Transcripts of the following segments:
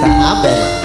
Tá aberto.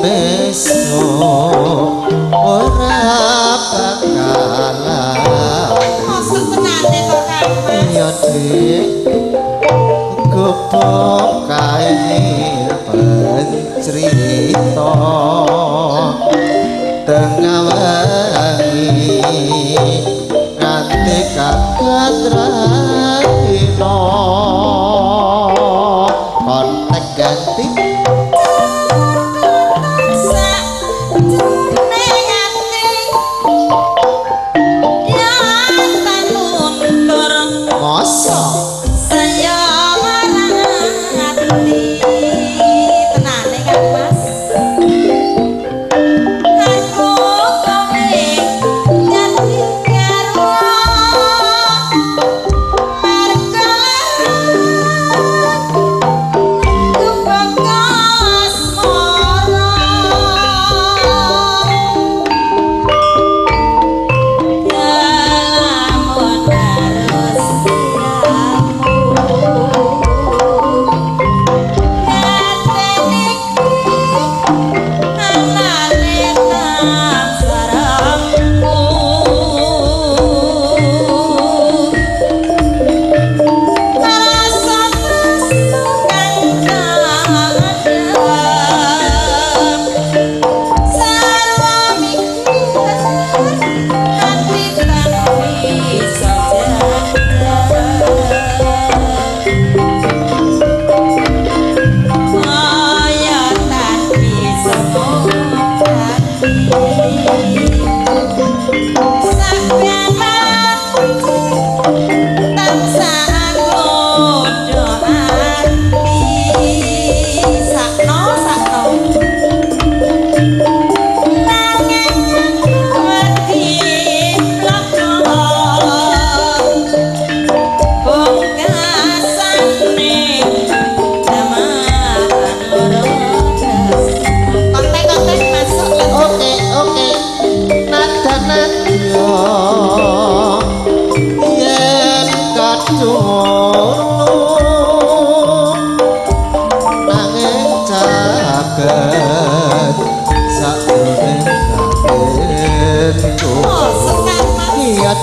beso ora bakal Tengah wangi Nanti kakak terang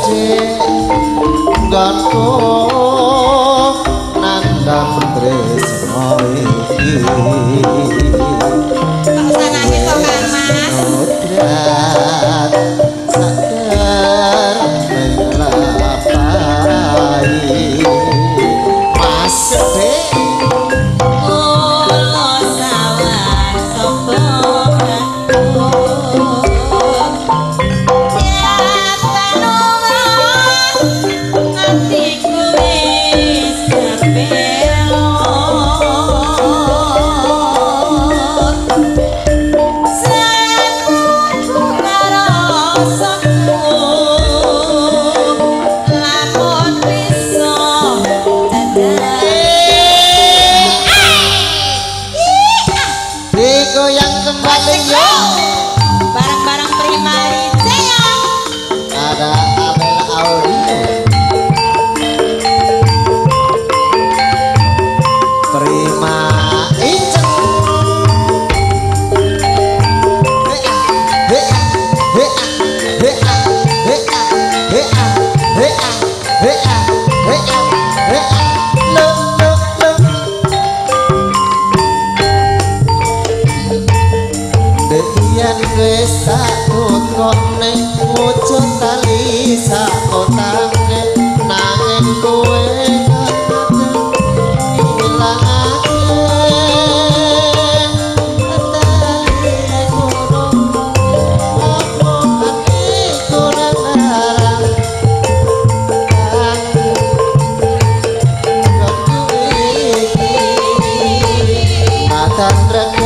gede gantung tan